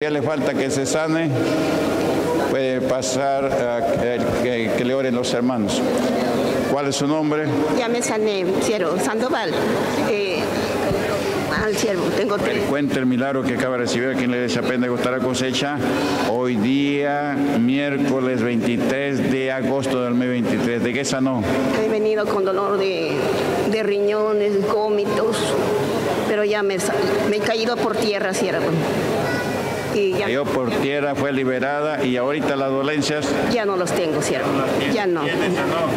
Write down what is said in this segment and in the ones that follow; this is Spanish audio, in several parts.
Ya le falta que se sane, puede pasar a que, que le oren los hermanos. ¿Cuál es su nombre? Ya me sané, siervo, Sandoval. Eh, al siervo, tengo tres. Cuenta el milagro que acaba de recibir aquí en la iglesia Pentecostal la cosecha. Hoy día, miércoles 23 de agosto del mes 23. ¿De qué sanó? He venido con dolor de, de riñones, gómitos, pero ya me, me he caído por tierra, siervo. Y ya, Cayó por tierra, fue liberada y ahorita las dolencias. ya no los tengo, siervo. Ya no.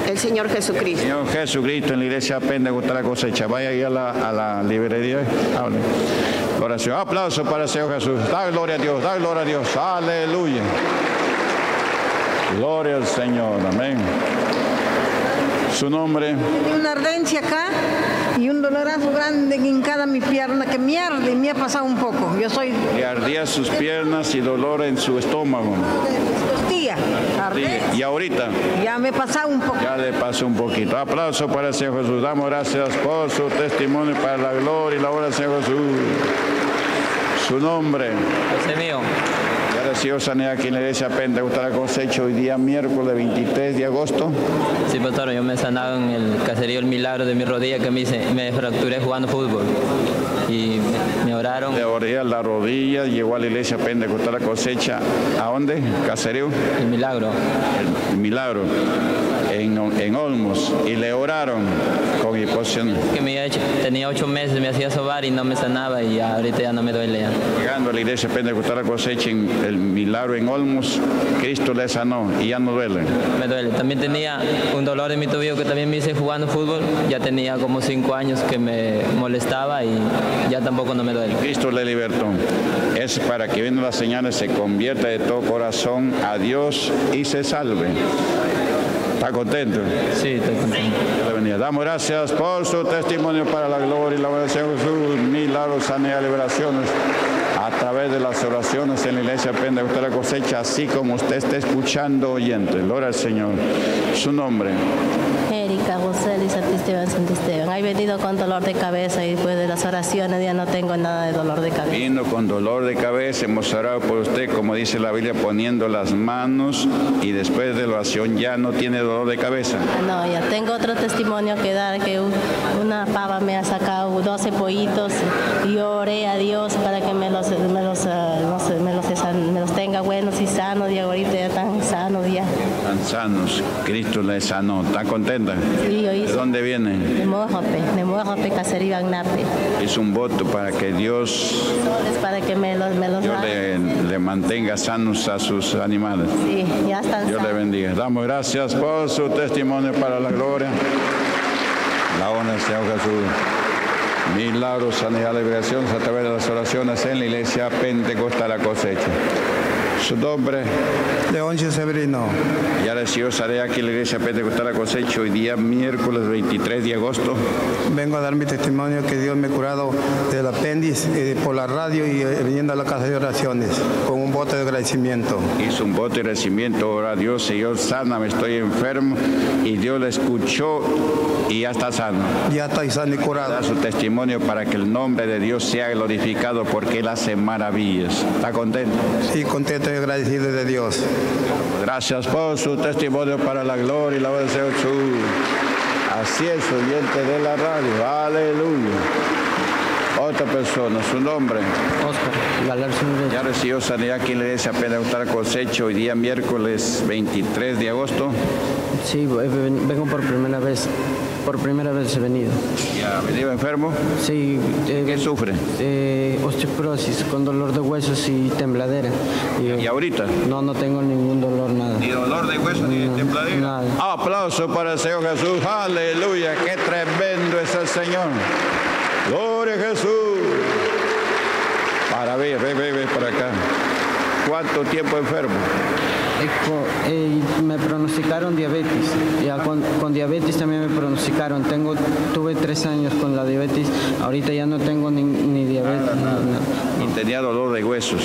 El Señor Jesucristo. Señor Jesucristo en la iglesia Pentecostal la cosecha. Vaya ahí a la, a la librería. Hable. Oración. Aplauso para el Señor Jesús. Da gloria a Dios, da gloria a Dios. Aleluya. Gloria al Señor. Amén. Su nombre. una ardencia acá y un dolorazo grande en cada mi pierna que me arde y me ha pasado un poco. Yo soy Le ardía sus piernas y dolor en su estómago. de costilla, Y ahorita ya me ha pasado un poco. ya le pasó un poquito. Aplauso para el Señor Jesús. Damos gracias por su testimonio para la gloria y la obra del Señor Jesús. Su nombre. Ese mío. Recibió sanidad aquí en la iglesia Pentecostal la cosecha hoy día miércoles 23 de agosto. Sí, pastor, yo me he sanado en el caserío El Milagro de mi rodilla que me, hice, me fracturé jugando fútbol. Y me oraron De orilla la rodilla, llegó a la iglesia Pentecostal la cosecha. ¿A dónde? Caserío. el milagro. El milagro. En, en Olmos. Y le oraron con hiposición. Que me hecho, tenía ocho meses, me hacía sobar y no me sanaba y ahorita ya no me duele. ya. Llegando a la iglesia Pentecostal la cosecha en el milagro en Olmos, Cristo le sanó y ya no duele. Me duele. También tenía un dolor en mi tobillo que también me hice jugando fútbol. Ya tenía como cinco años que me molestaba y ya tampoco no me duele. Cristo le libertó. Es para que viendo las señales se convierta de todo corazón a Dios y se salve. ¿Está contento? Sí, estoy contento. Damos gracias por su testimonio para la gloria y la del Señor Jesús. Milagros, sanidad, liberaciones a través de las oraciones en la iglesia Pentecostal la cosecha, así como usted está escuchando oyente. Gloria al Señor. Su nombre. Erika Rosel y Santisteban. He venido con dolor de cabeza y después de las oraciones ya no tengo nada de dolor de cabeza. Vino con dolor de cabeza, hemos orado por usted, como dice la Biblia, poniendo las manos y después de la oración ya no tiene dolor de cabeza. No, ya tengo otro testimonio que dar, que un- una pava me ha sacado 12 pollitos y yo oré a Dios para que me los, me los, no sé, me los, me los tenga buenos y sanos y ahorita ya están sanos ya. Están sanos, Cristo le sanó. ¿Está contenta? Sí, yo ¿De dónde viene? de Mojope, de Mojope, Agnape. Hizo un voto para que Dios, Es para que me los, me los Dios le, le mantenga sanos a sus animales. Sí, ya están Dios le bendiga. Damos gracias por su testimonio para la gloria. La honra Señor Jesús. Milagros, sanidad, liberación a través de las oraciones en la iglesia Pentecostal la cosecha. Su nombre, Leoncio Severino. ya recibió sanidad aquí en la iglesia Pentecostal la cosecha hoy día miércoles 23 de agosto. Vengo a dar mi testimonio que Dios me ha curado del apéndice eh, por la radio y eh, viniendo a la casa de oraciones con un voto de agradecimiento. Hizo un voto de agradecimiento, ahora Dios, Señor, sana, me estoy enfermo y Dios le escuchó y ya está sano. Ya estoy sano y Da curado. su testimonio para que el nombre de Dios sea glorificado porque Él hace maravillas. ¿Está contento? Sí, contento y agradecido de Dios. Gracias por su testimonio para la gloria y la Señor Jesús. Así es, oyente de la radio. Aleluya. Otra persona, su nombre. Oscar, Galarzo Núñez. Ya recibió sanidad aquí en la iglesia Pentecostal Cosecho hoy día miércoles 23 de agosto. Sí, vengo por primera vez. Por primera vez he venido. Ya venido enfermo. Sí, eh, ¿Qué sufre? eh, osteoporosis, con dolor de huesos y tembladera. Y- ¿Y ahorita? no, no tengo ningún dolor, nada. Ni dolor de hueso ni de templadera. nada. Aplauso para el Señor Jesús. Aleluya. Qué tremendo es el Señor. Gloria a Jesús. Para ver, ve, ve, ve por acá. ¿Cuánto tiempo enfermo? Eh, eh, me pronosticaron diabetes. Ya con, con diabetes también me pronosticaron. Tengo, tuve tres años con la diabetes. Ahorita ya no tengo ni, ni diabetes. ni nada. Y tenía dolor de huesos.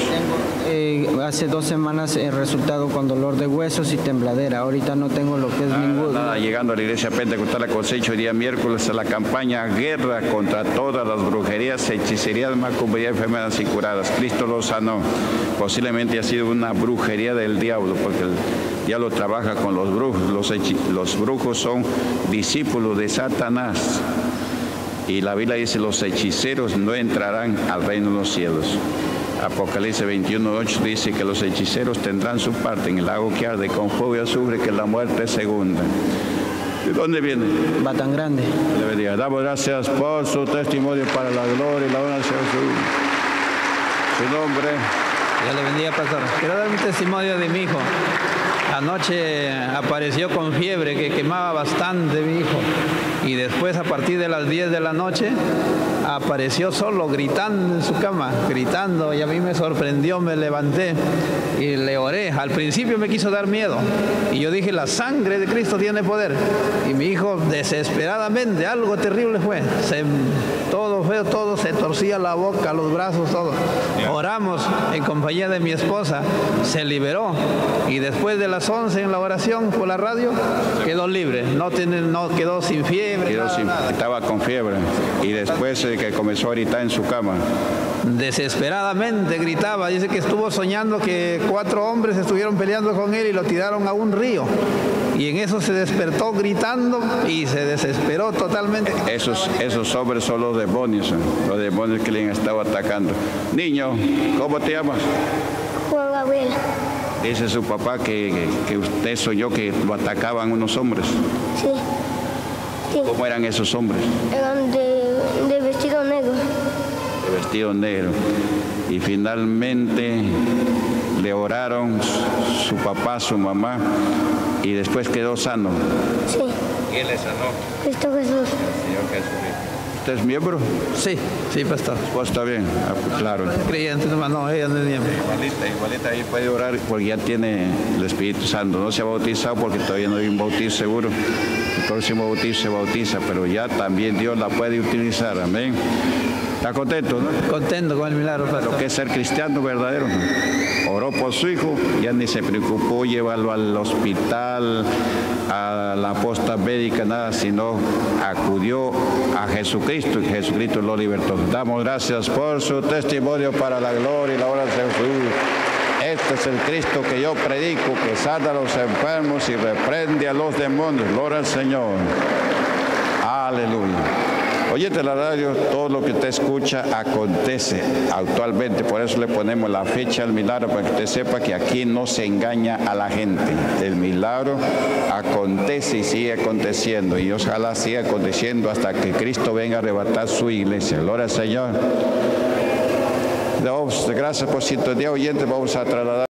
Eh, hace dos semanas he resultado con dolor de huesos y tembladera. Ahorita no tengo lo que es ningún. Nada, llegando a la iglesia pentecostal la cosecha hoy día miércoles a la campaña guerra contra todas las brujerías, hechicerías, macumberías, enfermedades incuradas. Cristo lo sanó. Posiblemente ha sido una brujería del diablo, porque el diablo trabaja con los brujos. Los, brujos son discípulos de Satanás. Y la Biblia dice, los hechiceros no entrarán al reino de los cielos. Apocalipsis 21.8 dice que los hechiceros tendrán su parte en el lago que arde con fuego y azufre, que la muerte es segunda. ¿De dónde viene? Va tan grande. Le bendiga. Damos gracias por su testimonio para la gloria y la honra de su, su nombre. Dios le bendiga, pastor. Quiero dar un testimonio de mi hijo. Anoche apareció con fiebre que quemaba bastante mi hijo. Y después a partir de las 10 de la noche apareció solo gritando en su cama, gritando. Y a mí me sorprendió, me levanté y le oré. Al principio me quiso dar miedo. Y yo dije, la sangre de Cristo tiene poder. Y mi hijo desesperadamente, algo terrible fue. Se- todo feo, todo se torcía la boca, los brazos, todo. Oramos en compañía de mi esposa, se liberó y después de las 11 en la oración por la radio quedó libre, no, tiene, no quedó sin fiebre. Quedó nada, sin- nada. estaba con fiebre. Y después eh, que comenzó a gritar en su cama. Desesperadamente gritaba, dice que estuvo soñando que cuatro hombres estuvieron peleando con él y lo tiraron a un río. Y en eso se despertó gritando y se desesperó totalmente. Esos, esos hombres son los demonios, eh, los demonios que le han estado atacando. Niño, ¿cómo te llamas? Juan Gabriel. Dice su papá que, que- que usted soñó que lo atacaban unos hombres. Sí. Sí. ¿Cómo eran esos hombres? Eran de, de vestido negro. De vestido negro. Y finalmente le oraron su papá, su mamá, y después quedó sano. Sí. ¿Quién le sanó? Cristo Jesús. Señor Jesucristo. ¿Usted es miembro? Sí, sí, pastor. Pues está bien, ah, claro. Creyente, no, no, ella no es miembro. Igualita, igualita, ahí puede orar porque ya tiene el Espíritu Santo. No se ha bautizado porque todavía no hay un bautizo seguro. Próximo bautizo se bautiza, pero ya también Dios la puede utilizar. Amén. ¿Está contento, no? Contento con el milagro, pastor. Lo que es ser cristiano verdadero. Oró por su hijo, ya ni se preocupó llevarlo al hospital, a la posta médica, nada, sino acudió a Jesucristo y Jesucristo lo libertó. Damos gracias por su testimonio para la gloria y la honra de Jesús. Este es el Cristo que yo predico, que sana a los enfermos y reprende a los demonios. Gloria al Señor. Aleluya. Oyete la radio, todo lo que usted escucha acontece actualmente. Por eso le ponemos la fecha al milagro, para que usted sepa que aquí no se engaña a la gente. El milagro acontece y sigue aconteciendo. Y ojalá siga aconteciendo hasta que Cristo venga a arrebatar su iglesia. Gloria al Señor. Damos gracias por sintonía oyente. Vamos a trasladar.